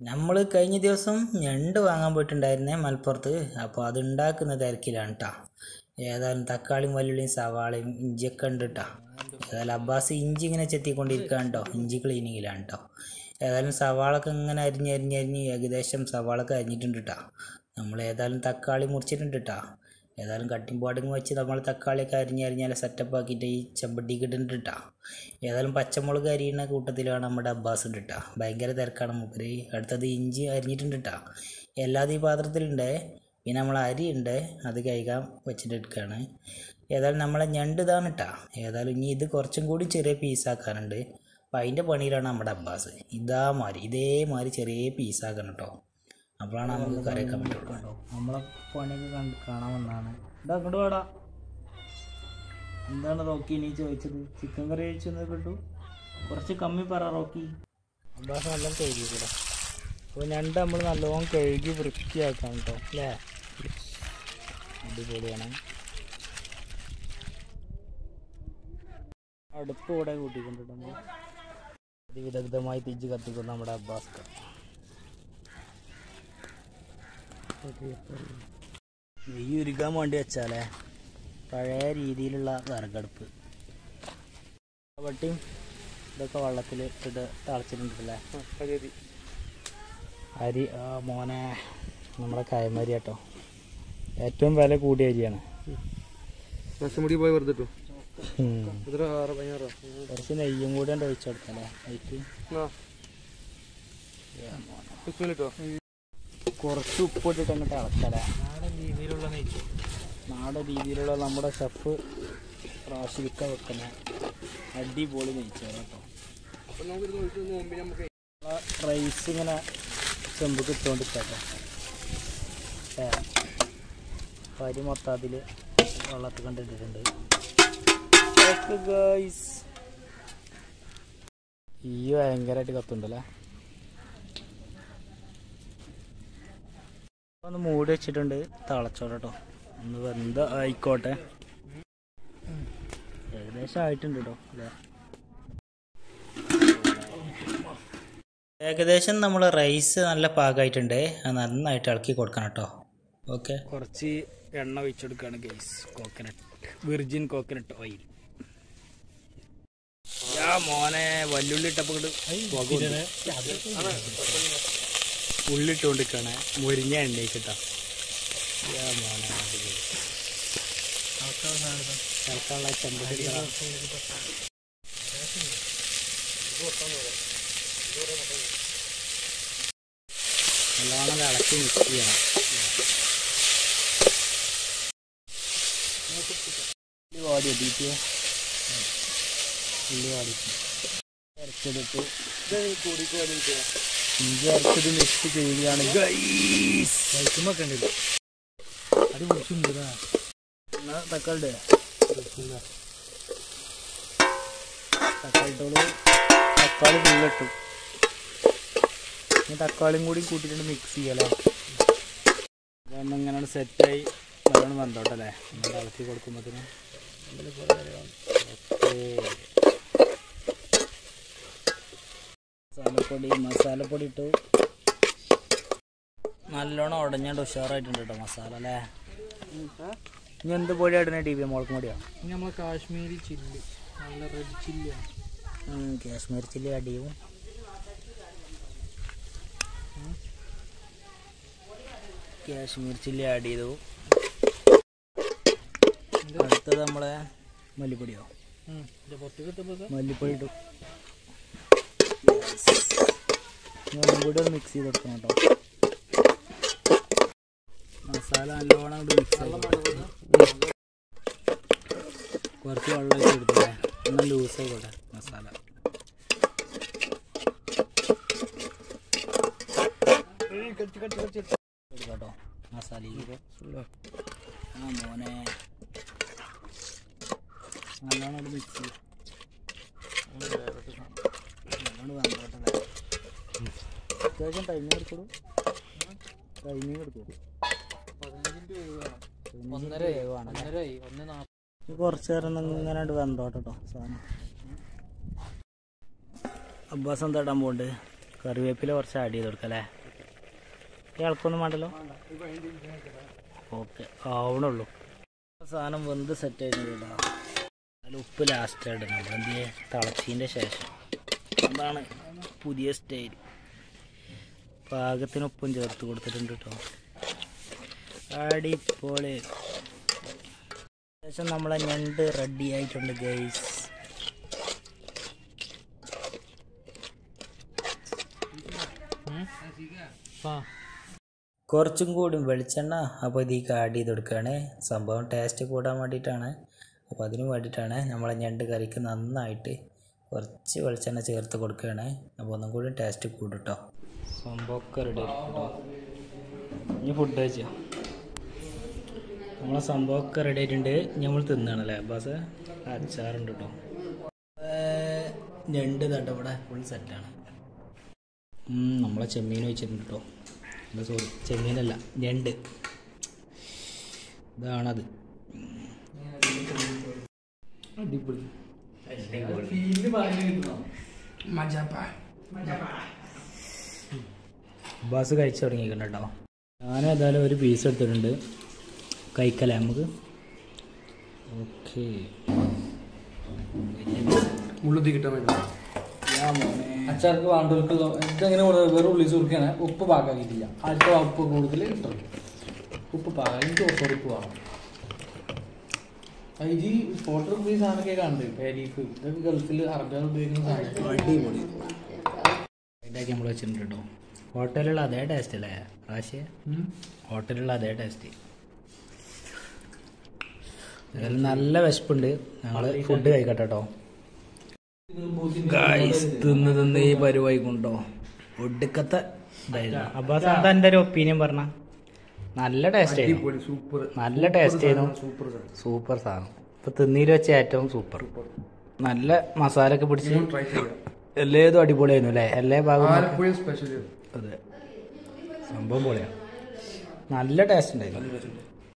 നമ്മൾ കഴിഞ്ഞ ദിവസം ഞണ്ട് വാങ്ങാൻ പോയിട്ടുണ്ടായിരുന്നേ മലപ്പുറത്ത്. അപ്പോൾ അത് ഉണ്ടാക്കുന്ന തിരക്കിലാണ് കേട്ടോ ഏതായാലും തക്കാളിയും വല്ലുള്ളിയും സവാളയും ഇഞ്ചിയൊക്കെ ഉണ്ട് കേട്ടോ ഏതായാലും അബ്ബാസ് ഇഞ്ചി ഇങ്ങനെ ചെത്തിക്കൊണ്ടിരിക്കുകയാണ് കേട്ടോ ഇഞ്ചി ക്ലീനിങ്ങിലാണ് കേട്ടോ ഏതായാലും സവാളൊക്കെ ഇങ്ങനെ അരിഞ്ഞ് അരിഞ്ഞ് അരിഞ്ഞ് ഏകദേശം സവാളൊക്കെ അരിഞ്ഞിട്ടുണ്ട് കേട്ടോ നമ്മൾ ഏതായാലും തക്കാളി മുറിച്ചിട്ടുണ്ട് കേട്ടോ ഏതായാലും കട്ടിംഗ് ബോർഡിങ് വെച്ച് നമ്മൾ തക്കാളിയൊക്കെ അരിഞ്ഞ് അരിഞ്ഞാൽ സെറ്റപ്പ് ആക്കിയിട്ട് ഈ ചെമ്പട്ടിക്ക് ഇട്ടിട്ടുണ്ട് കേട്ടോ ഏതായാലും പച്ചമുളക് അരിയുന്ന കൂട്ടത്തിലാണ് നമ്മുടെ അബ്ബാസ് ഉണ്ട് ഭയങ്കര തിരക്കാണ് മൂപ്പര്. അടുത്തത് ഇഞ്ചി അരിഞ്ഞിട്ടുണ്ട് കേട്ടോ എല്ലാതും ഈ പാത്രത്തിലുണ്ട്. പിന്നെ നമ്മൾ അരി ഉണ്ട് അത് കഴുകാൻ വെച്ചിട്ട് എടുക്കുകയാണ് ഏതായാലും നമ്മളെ ഞണ്ട് ഇതാണ് കേട്ടോ ഏതായാലും ഇനി ഇത് കുറച്ചും കൂടി ചെറിയ പീസാക്കാനുണ്ട് അപ്പോൾ അതിന്റെ പണിയിലാണ് നമ്മുടെ അബ്ബാസ്. ഇതാമാതിരി ഇതേമാതിരി ചെറിയ പീസാക്കണം കേട്ടോ അപ്പോഴാണ് നമുക്ക് കറിയൊക്കെ പറ്റുള്ളൂ. നമ്മളെ പണിയൊക്കെ കാണാൻ വന്നാണ് ഇതാ അങ്ങോട്ട് എന്താണ് റോക്കി നീ ചോദിച്ചത്? ചിക്കൻ കറി കഴിച്ചെന്ന് കണ്ടു. കുറച്ച് കമ്മി പറ റോക്കി. അബ്ബാസ് നല്ല കഴുകി കൂടെ അപ്പോൾ ഞണ്ട് നമ്മൾ നല്ലോണം കഴുകി വൃത്തിയാക്കാം കേട്ടോ അല്ലേ? അടിപൊളിയാണ് അടുപ്പ് കൂടെ കൂട്ടിക്കൊണ്ടിട്ട് നമ്മൾ അതിവിദഗ്ധമായി തിരിച്ച് കത്തിക്കുന്ന നമ്മുടെ അബ്ബാസ് നെയ്യ് ഉരുക്കാൻ വേണ്ടി വെച്ചാലേ? പഴയ രീതിയിലുള്ള വിറകടുപ്പ്. വട്ടിയും ഇതൊക്കെ വെള്ളത്തിൽ ഇട്ടിട്ട് തിളച്ചിട്ടുണ്ടല്ലേ? അരി ആ മോനെ നമ്മുടെ കയമരി കേട്ടോ. ഏറ്റവും വില കൂടിയ അരിയാണ്. റസമുടി പോയി വെറുതെ കുറച്ച് നെയ്യും കൂടെ ഉണ്ട് ഒഴിച്ചു കൊടുക്കല്ലേ കിട്ടോ കുറച്ച് ഉപ്പ് ഇട്ടിട്ട് അങ്ങോട്ട് ഇളക്കല്ലേ രീതിയിലുള്ള നെയ്ച്ചു നാടൻ രീതിയിലുള്ള നമ്മുടെ ഷെഫ് റാഷിക്ക വെക്കുന്ന അടിപൊളി നെയ്ച്ചോറ് കേട്ടോ. റൈസ് ഇങ്ങനെ ചെമ്പ് ഇട്ടുകൊണ്ട് കേട്ടോ ഏ പരി മൊത്തം അതിൽ വെള്ളത്തിൽ കണ്ടിട്ടിട്ടുണ്ട് ഗൈസ് ഈ ഭയങ്കരമായിട്ട് കത്തുണ്ടല്ലേ ഒന്ന് മൂടി വെച്ചിട്ടുണ്ട് തിളച്ചോട്ടെ കേട്ടോ. ഒന്ന് വെന്ത ആയിക്കോട്ടെ. ഏകദേശം ആയിട്ടുണ്ട് കേട്ടോ അല്ലേ? ഏകദേശം നമ്മൾ റൈസ് നല്ല പാകമായിട്ടുണ്ട് നന്നായിട്ട് ഇളക്കി കൊടുക്കണം കേട്ടോ. ഓക്കെ. കുറച്ച് എണ്ണ ഒഴിച്ചെടുക്കുകയാണ് guys coconut virgin coconut oil മോനെ വല്ലുള്ളി ഇട്ടപ്പോൾ ഉള്ളിട്ടുകൊണ്ടിരിക്കുകയാണ് മുരിഞ്ഞ എണ്ണയ്ക്കിട്ടാ നല്ലോണം ഇളക്കി മിക്സ് ഇഞ്ചി അരച്ചത് മിക്സ് ചെയ്യുകയാണ്. ഗൈസ് കഴിക്കുമ്പോൾ കണ്ടില്ല അത് കുറിച്ചുണ്ട് എന്നാ തക്കാളിയുടെ തക്കാളിട്ടോളൂ തക്കാളി ഫുള്ളിട്ടു ഇനി തക്കാളിയും കൂടി കൂട്ടിയിട്ട് മിക്സ് ചെയ്യാലോ. അതൊന്നും ഇങ്ങനെ സെറ്റായി നല്ലോണം വന്നോട്ടല്ലേ നമ്മൾ ഇളക്കി കൊടുക്കുമ്പോഴത്തേനും മസാലപ്പൊടി മസാലപ്പൊടി ഇട്ടു. നല്ലോണം ഉടഞ്ഞാണ്ട് ഉഷാറായിട്ടുണ്ട് കേട്ടോ മസാല അല്ലേ? ഇനി എന്ത് പൊടി ഇടണേ ടി വി മുളക് പൊടിയോ ഇനി നമ്മളെ കാശ്മീരി ചില്ലി. നല്ല റെഡ് ചില്ലിയാണ് കാശ്മീർ ചില്ലി അടിയും. കാശ്മീർ ചില്ലി ആഡ് ചെയ്തു. അടുത്തത് നമ്മളെ മല്ലിപ്പൊടിയോ? മല്ലിപ്പൊടി ഇട്ടു. ഒന്നും കൂടി ഒന്ന് മിക്സ് ചെയ്ത് കൊടുക്കണം കേട്ടോ. മസാല നല്ലോണം കുറച്ച് വെള്ളം കൊടുത്തില്ലേ ഒന്ന് ലൂസ് ആയിക്കോട്ടെ മസാല. കേട്ടോ മസാല ആ മോനെ. നല്ലോണം അവിടെ മിക്സ് നല്ലോണം അത്യാവശ്യം ടൈമിങ് എടുക്കൂ ടൈമിങ് എടുക്കൂ ഒന്നര ഒന്നര ഒന്ന് നാൽപ്പത് കുറച്ച് നേരം ഇങ്ങനെ വെന്തോട്ടോ സാധനം. അബ്ബാസ് എന്താ ഇടാൻ പോണ്ട്? കറിവേപ്പില കുറച്ച് ആഡ് ചെയ്ത് കൊടുക്കല്ലേ ഇളക്കൊന്നും വേണ്ടല്ലോ? ഓക്കെ ആവണുള്ളൂ. സാധനം വെന്ത് സെറ്റ് ആയിട്ടുണ്ട് അതിൽ ഉപ്പ് ലാസ്റ്റ് ഇടണം. എന്ത് ചെയ്യുക തിളച്ചതിന്റെ ശേഷം. അതാണ് പുതിയ സ്റ്റൈൽ പാകത്തിന് ഉപ്പും ചേർത്ത് കൊടുത്തിട്ടുണ്ട് കേട്ടോ അടിപൊളി. ശേഷം നമ്മളെ ഞണ്ട് റെഡി ആയിട്ടുണ്ട് ഗൈസ് കുറച്ചും കൂടി വെളിച്ചെണ്ണ അപ്പോൾ ഇതിലേക്ക് ആഡ് ചെയ്ത് കൊടുക്കുകയാണ്. സംഭവം ടേസ്റ്റ് കൂടാൻ വേണ്ടിയിട്ടാണ്. അപ്പോൾ അതിന് വേണ്ടിയിട്ടാണ് നമ്മളെ ഞണ്ട് കറിക്ക് നന്നായിട്ട് കുറച്ച് വെളിച്ചെണ്ണ ചേർത്ത് കൊടുക്കുകയാണ്. അപ്പോൾ ഒന്നും കൂടി ടേസ്റ്റ് കൂടും കേട്ടോ സംഭവമൊക്കെ റെഡി കേട്ടോ ഇനി ഫുഡ് കഴിച്ചോ? നമ്മളെ സംഭവമൊക്കെ റെഡി ആയിട്ടുണ്ട് നമ്മൾ തിന്നാണല്ലേ അബ്ബാസ് അച്ചാറുണ്ട് കേട്ടോ ഞണ്ട് തട്ട ഇവിടെ ഫുൾ സെറ്റാണ് നമ്മളെ ചെമ്മീൻ വെച്ചിട്ടുണ്ട് കേട്ടോ സോറി ചെമ്മീനല്ല ഞണ്ട് ഇതാണത് അടിപൊളി ബസ് കഴിച്ചു തുടങ്ങിയിട്ടുണ്ട് കേട്ടോ ഞാൻ ഏതായാലും ഒരു പീസ് എടുത്തിട്ടുണ്ട് കഴിക്കല്ലേ നമുക്ക്? ഓക്കെ. ഉള്ളുത്തി കിട്ടാൻ വേണ്ടി. അച്ചാർക്ക് വേണ്ടവർക്ക് ഇതെങ്ങനെ കൊടുത്തത് വെറും ഉള്ളി സുറുക്കാണ് ഉപ്പ് പാകാക്കിയിട്ടില്ല. അടുത്ത ഉപ്പ് കൂടുതൽ കിട്ടും? ഉപ്പ് പാകം. എനിക്ക് ഉപ്പ് വേണം. ഇത് ഫോട്ടോ ഈ സാധനമൊക്കെ കണ്ട് പാരീഫ്. ഇതൊക്കെ ഗൾഫിൽ അറബികൾ ഉപയോഗിക്കുന്ന ഇതാക്കി നമ്മൾ വെച്ചിട്ടുണ്ട് കേട്ടോ. ഹോട്ടലിലുള്ള അതേ ടേസ്റ്റ് അല്ലേ? പ്രാവശ്യ? ഹോട്ടലുള്ള അതേ ടേസ്റ്റ് ഏതായാലും നല്ല വിശപ്പുണ്ട്. ഞങ്ങൾ ഫുഡ് കഴിക്കട്ടെ കേട്ടോ ഗായ്സ് തിന്ന് തിന്ന് ഈ പരിപാടി കൊണ്ടോ. ഒടുക്കത്തെ അപ്പൊ എന്റെ ഒരു ഒപ്പീനിയൻ പറഞ്ഞ? നല്ല ടേസ്റ്റ് ആയിരുന്നു. സൂപ്പർ നല്ല ടേസ്റ്റ് ആയിരുന്നു. സൂപ്പർ സൂപ്പർ സാധനം. ഇപ്പൊ തിന്നീര് വെച്ച ഏറ്റവും സൂപ്പർ നല്ല മസാല ഒക്കെ പിടിച്ച് എല്ലാതും അടിപൊളിയായിരുന്നു അല്ലേ? എല്ലാ ഭാഗവും അതെ. സംഭവം പൊളിയാണ് നല്ല ടേസ്റ്റ് ഉണ്ടായിരുന്നു.